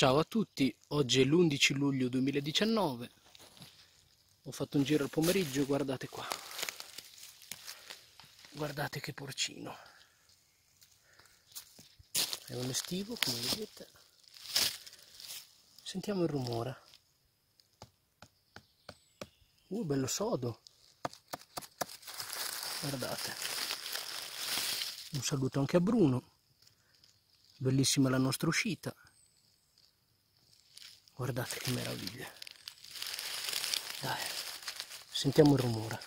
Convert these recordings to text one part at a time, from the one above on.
Ciao a tutti, oggi è l'11 luglio 2019, ho fatto un giro al pomeriggio, guardate qua, guardate che porcino, è un estivo come vedete, sentiamo il rumore, uh bello sodo, guardate, un saluto anche a Bruno, bellissima la nostra uscita. Guardate che meraviglia. Dai, sentiamo il rumore.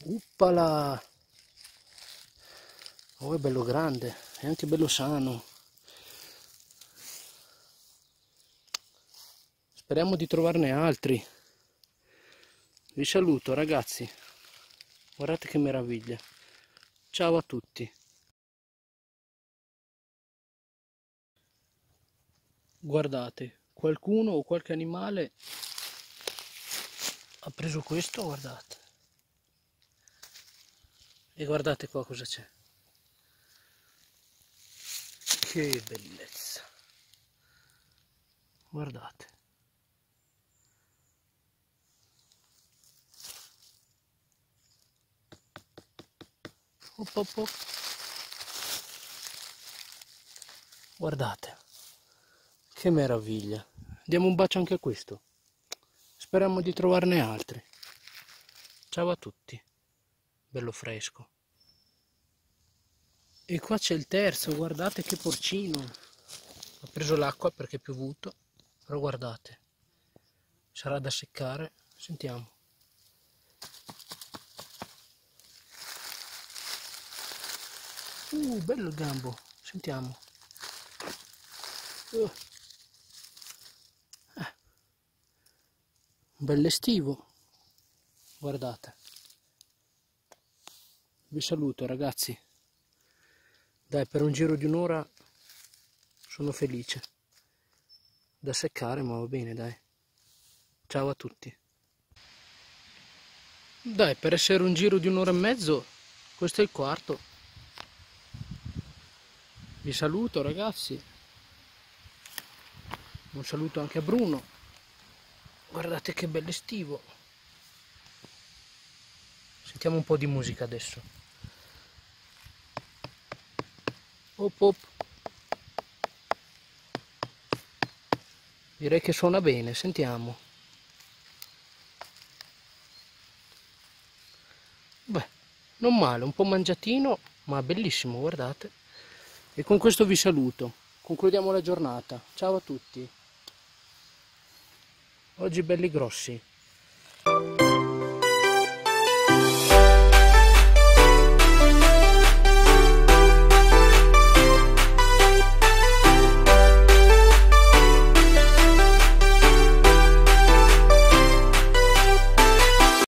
Uppala! Oh, è bello grande, è anche bello sano. Speriamo di trovarne altri. Vi saluto ragazzi. Guardate che meraviglia. Ciao a tutti. Guardate qualcuno o qualche animale ha preso questo guardate. E guardate qua cosa c'è. Che bellezza. Guardate. Op, op, op. guardate che meraviglia. Diamo un bacio anche a questo. Speriamo di trovarne altri. Ciao a tutti. Bello fresco. E qua c'è il terzo, guardate che porcino. Ho preso l'acqua perché è piovuto, però guardate. Sarà da seccare. Sentiamo. Uh, bello il gambo. Sentiamo. Uh. Bell'estivo guardate. Vi saluto ragazzi. Dai per un giro di un'ora sono felice. Da seccare ma va bene dai. Ciao a tutti. Dai per essere un giro di un'ora e mezzo questo è il quarto. Vi saluto ragazzi. Un saluto anche a Bruno guardate che bello estivo. Sentiamo un po' di musica adesso. Op op. Direi che suona bene sentiamo. Beh non male un po' mangiatino ma bellissimo guardate. E con questo vi saluto. Concludiamo la giornata. Ciao a tutti oggi belli grossi